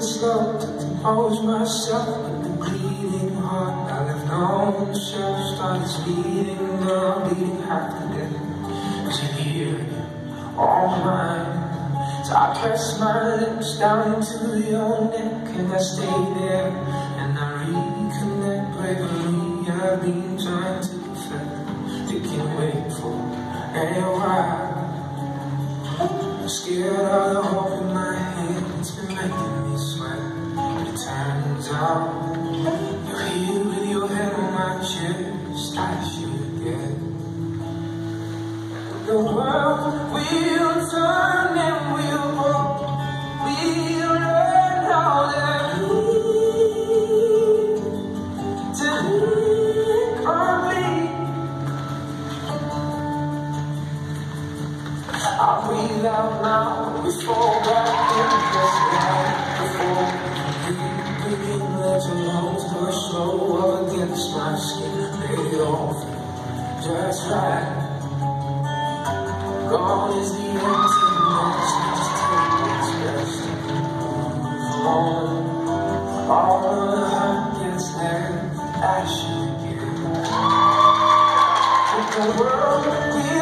slow to compose myself with the bleeding heart. I left on the shelf started bleeding now bleeding half to death Cause you're here, all mine. So I press my lips down to your neck And I stay there and I reconnect bravely. I've been trying to perfect You can wait for a while. I'm scared of the hope in my It's been making me sweat But it turns out You're here with your head on my chest. I should get The world will turn and we'll I breathe out now, fall back in this ground before we begin letting lungs push slow up against my skin, all feel just right. Gone is the emptiness, just take its best. Move on, all the hurt gets there, I should get. The world will